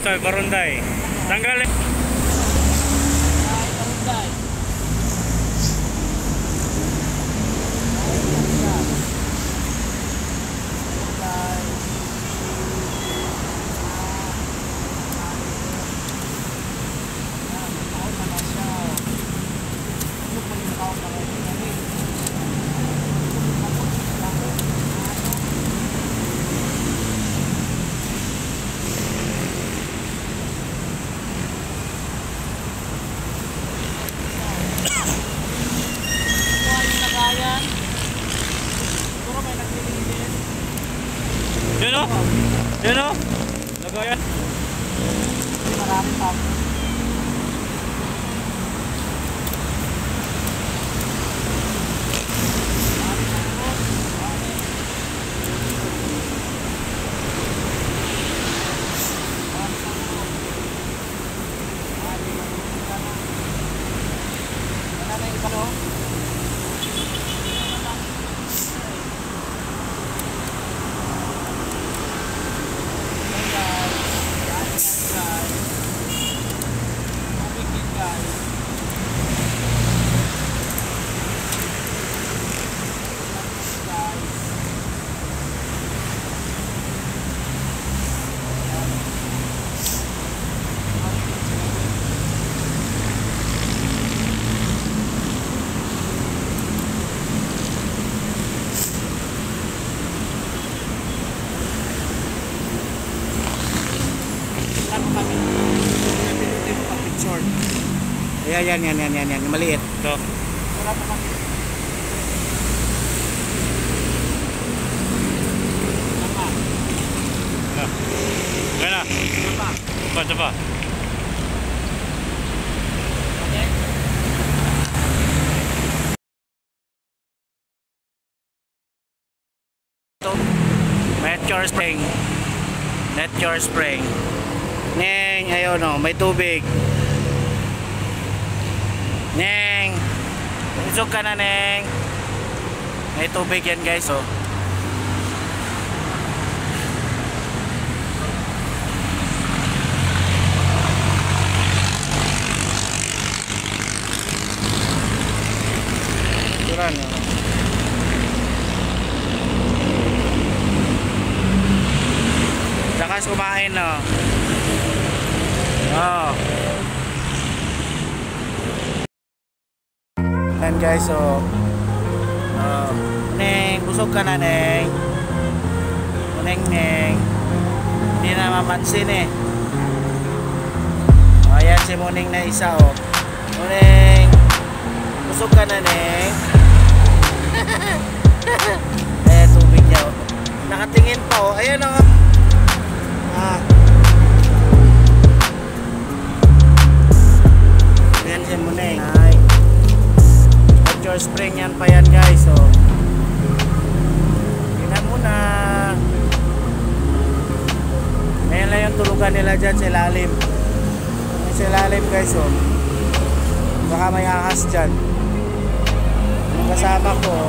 Barunday, barunday. Tanggal. O. Yun o. Lagayan. Marami pa. Ayan, yan, yan, yan, yan, yan. Maliit. Ito. Kaya na. Tama. Pa, pa. Meteor Spring. Meteor Spring. Neng, ayun o, may tubig. Neng. Isog ka na, Neng. May tubig yan, guys, oh. Turan, oh. Lakas kumain, no? Oh. Yan guys, so oh. Neng, busog ka na, Neng. Neng, Neng. Hindi na mapansin eh. Oh, ayan si Muning na isa, oh. Muning. Busog ka na, Neng. eh, tubig niya, oh. Nakatingin pa, oh. Ayan, oh. Ah. Pa yan guys. So. Tingnan mo na. Lang yung tulugan nila dyan sa ilalim. Sa ilalim guys. Oh. Baka may ahas dyan. Yung kasama ko.